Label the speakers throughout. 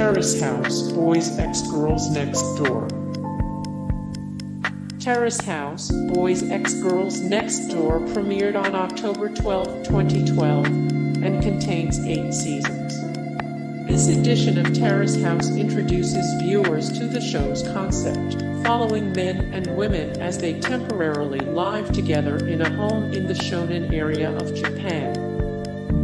Speaker 1: Terrace House Boys X Girls Next Door. Terrace House Boys X Girls Next Door premiered on October 12, 2012, and contains eight seasons. This edition of Terrace House introduces viewers to the show's concept, following men and women as they temporarily live together in a home in the Shonan area of Japan.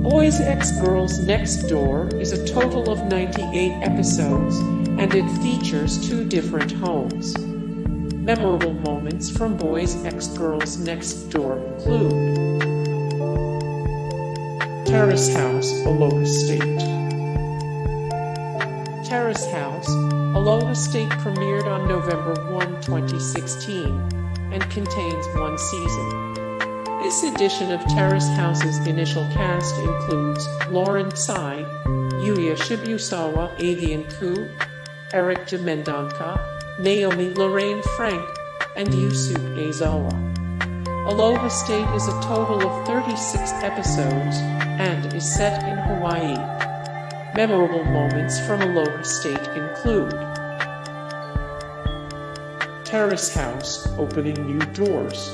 Speaker 1: Boys X Girls Next Door is a total of 98 episodes, and it features two different homes. Memorable moments from Boys X Girls Next Door include Terrace House, Aloha State. Terrace House, Aloha State premiered on November 1, 2016, and contains one season. This edition of Terrace House's initial cast includes Lauren Tsai, Yuya Shibusawa, Avian Ku, Eric De Mendonca, Naomi Lorraine Frank, and Yusuke Aizawa. Aloha State is a total of 36 episodes and is set in Hawaii. Memorable moments from Aloha State include Terrace House opening new doors.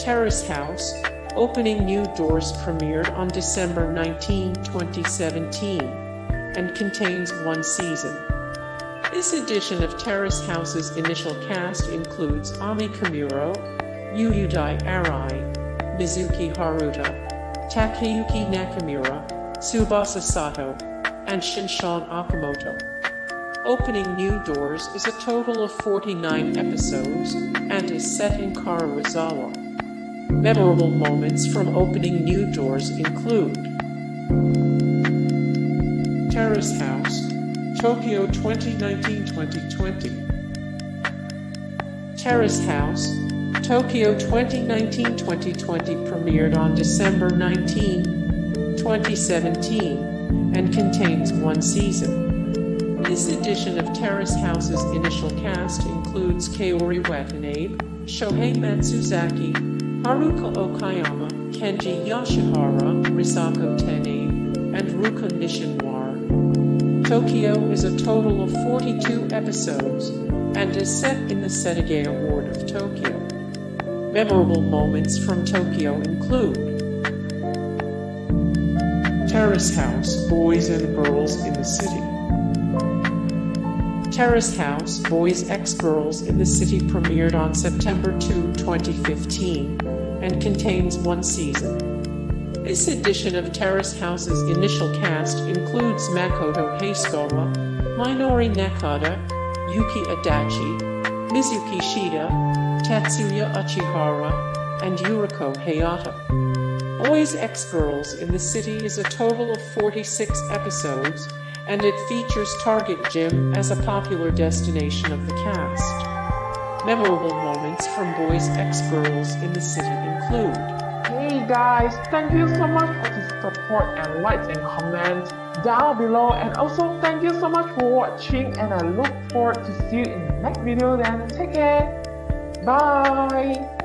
Speaker 1: Terrace House, opening new doors premiered on December 19, 2017, and contains one season. This edition of Terrace House's initial cast includes Ami Kimuro, Yuyudai Arai, Mizuki Haruta, Takayuki Nakamura, Tsubasa Sato, and Shinshan Okamoto. Opening New Doors is a total of 49 episodes and is set in Karuizawa. Memorable moments from opening new doors include Terrace House, Tokyo 2019-2020. Terrace House, Tokyo 2019-2020 premiered on December 19, 2017, and contains one season. This edition of Terrace House's initial cast includes Kaori Watanabe, Shohei Matsuzaki, Haruka Okuyama, Kenji Yoshihara, Risako Tanabe, and Ruka Nishinwar. Tokyo is a total of 42 episodes and is set in the Setagaya Ward of Tokyo. Memorable moments from Tokyo include Terrace House, Boys and Girls in the City. Terrace House, Boys X Girls in the City premiered on September 2, 2015 and contains one season. This edition of Terrace House's initial cast includes Makoto Hasegawa, Minori Nakada, Yuki Adachi, Mizuki Shida, Tatsuya Uchihara, and Yuriko Hayata. Boys X Girls in the City is a total of 46 episodes, and it features Target Gym as a popular destination of the cast. Memorable moments from Boys X Girls in the City include
Speaker 2: Hey guys, thank you so much for the support and likes and comments down below and also thank you so much for watching and I look forward to see you in the next video then. Take care. Bye.